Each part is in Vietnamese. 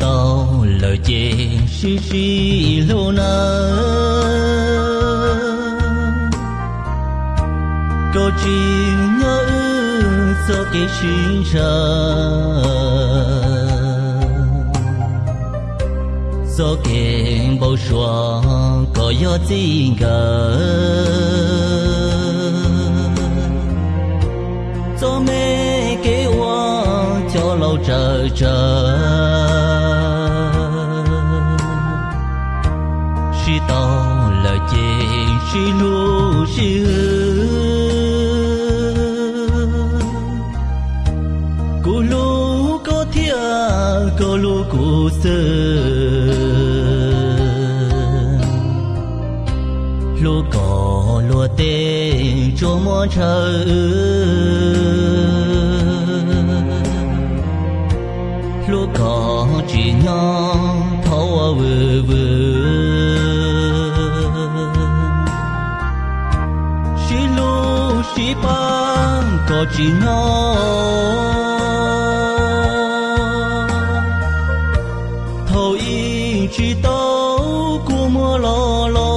tao, lời chê si si lô na cho chi nhớ cho cái xin ra. Cho cái bao xóa, có gió gì ngờ. Cho lâu chờ chờ si to là chê si nu si hư cô lu có thia cô lu cô sơ. Lu có lu tê cho mò chờ lu có chỉ nhỏ thâu vừa vừa chỉ lu chỉ pa có chỉ nhỏ. Thâu y chỉ tao của mưa lo lo.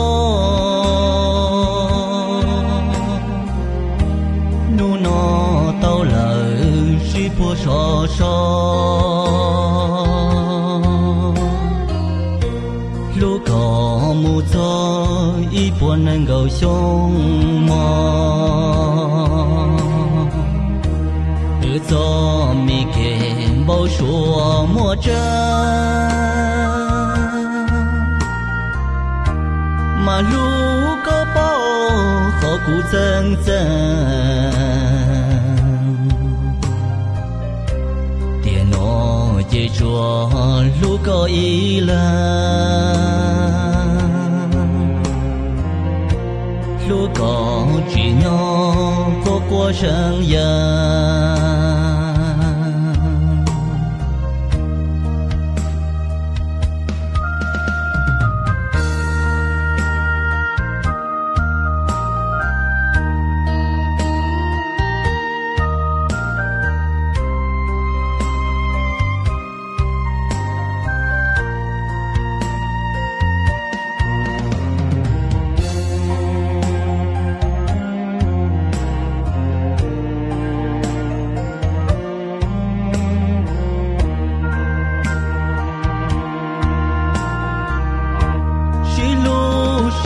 Nu nó tao lỡ chỉ po so so lúc có mu cho y po nên gầu sông mò. Tự do mi bao chân mà lu có bao khó cụ chân chân dễ có ý là lu có chỉ nhỏ có qua 生日。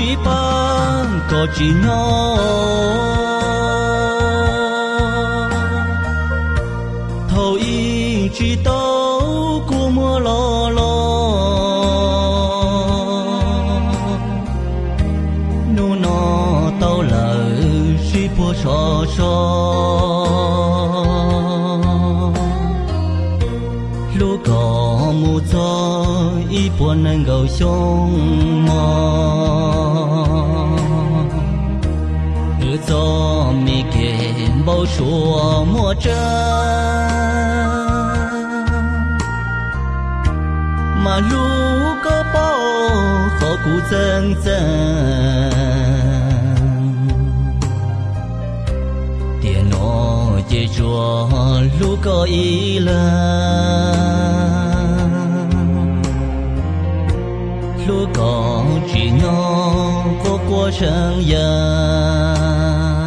chỉ ba có chỉ nhỏ thầu y chỉ tao của mưa lo lo nô nọ tao lỡ chỉ bùa cho cho lúc có mù cho y buồn nên gầu xuống mò ư cho mi kề bao số mua chân mà lúc có bao khó cụ chân chân tiền nó dễ chùa lúc có ý lúa lúc chỉ nhỏ có qua 生日。